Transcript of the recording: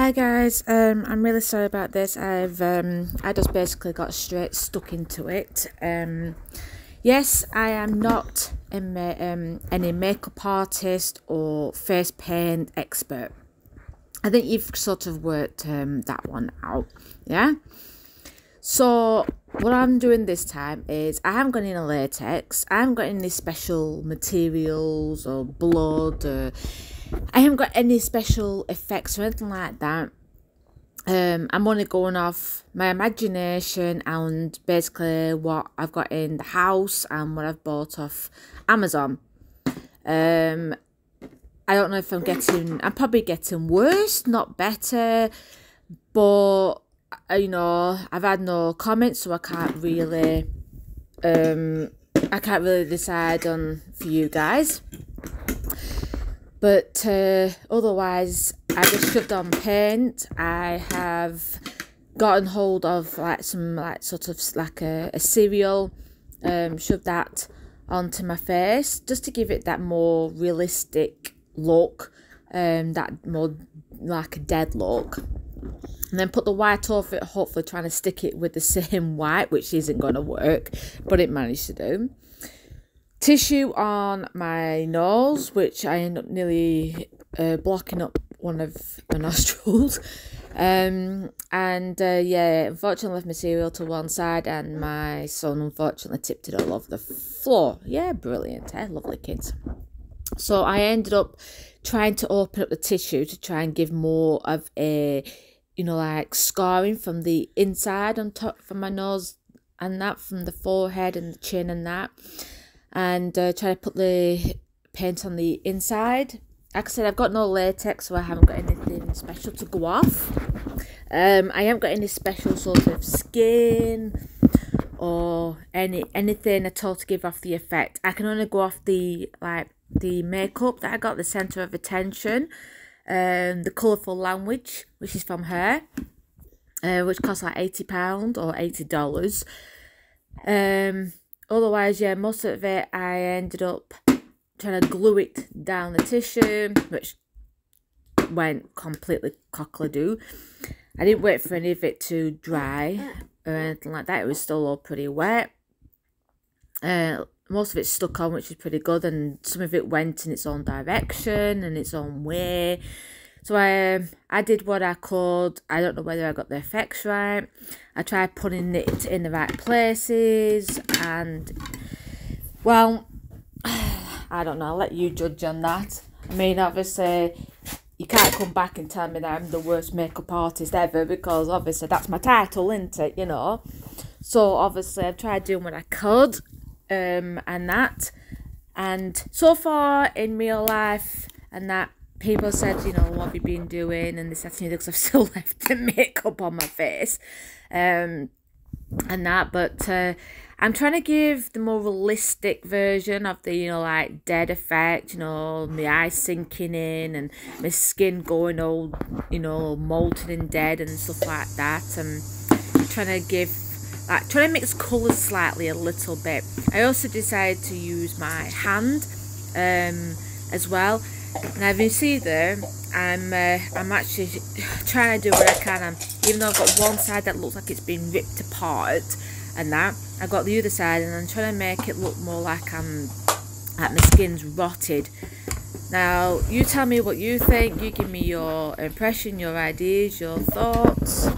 Hi guys, um, I'm really sorry about this. I've um, I just basically got straight stuck into it. Um, yes, I am not a ma um, any makeup artist or face paint expert. I think you've sort of worked um, that one out, yeah. So what I'm doing this time is I haven't got any latex. I haven't got any special materials or blood or I haven't got any special effects or anything like that. Um, I'm only going off my imagination and basically what I've got in the house and what I've bought off Amazon. Um, I don't know if I'm getting, I'm probably getting worse, not better, but uh, you know, I've had no comments, so I can't really, um, I can't really decide on for you guys. But uh, otherwise, I just shoved on paint. I have gotten hold of like some like sort of like a, a cereal, um, shoved that onto my face just to give it that more realistic look, um, that more like a dead look. And then put the white over it, hopefully trying to stick it with the same white, which isn't going to work, but it managed to do tissue on my nose, which I end up nearly uh, blocking up one of my nostrils. Um, and uh, yeah, unfortunately left material to one side, and my son unfortunately tipped it all over the floor. Yeah, brilliant, eh? Lovely kids. So I ended up trying to open up the tissue to try and give more of a, you know, like scarring from the inside on top from my nose and that from the forehead and the chin and that and uh, try to put the paint on the inside. Like I said, I've got no latex, so I haven't got anything special to go off. Um, I haven't got any special sort of skin or any anything at all to give off the effect. I can only go off the like the makeup that I got, the centre of attention, um, the colourful language, which is from her, uh, which costs like eighty pound or eighty dollars. Um, otherwise, yeah, most of it I ended up trying to glue it down the tissue, which went completely cockle-doo. I didn't wait for any of it to dry or anything like that. It was still all pretty wet. Uh, most of it stuck on, which is pretty good, and some of it went in its own direction and its own way. So I, um, I did what I could. I don't know whether I got the effects right. I tried putting it in the right places and, well, I don't know. I'll let you judge on that. I mean, obviously, you can't come back and tell me that I'm the worst makeup artist ever because obviously that's my title, isn't it? You know. So obviously I've tried doing what I could, um, and that, and so far in real life and that people said, you know, what have you been doing? And to me because I've still left the makeup on my face. Um, and that, but uh, I'm trying to give the more realistic version of the, you know, like dead effect, you know, my eyes sinking in and my skin going all, you know, molten and dead and stuff like that. And I'm trying to give, like, trying to mix colours slightly a little bit. I also decided to use my hand um, as well and as you see there, I'm uh, I'm actually trying to do what I can. I'm, even though I've got one side that looks like it's been ripped apart, and that I've got the other side, and I'm trying to make it look more like I'm like my skin's rotted. Now, you tell me what you think. You give me your impression, your ideas, your thoughts.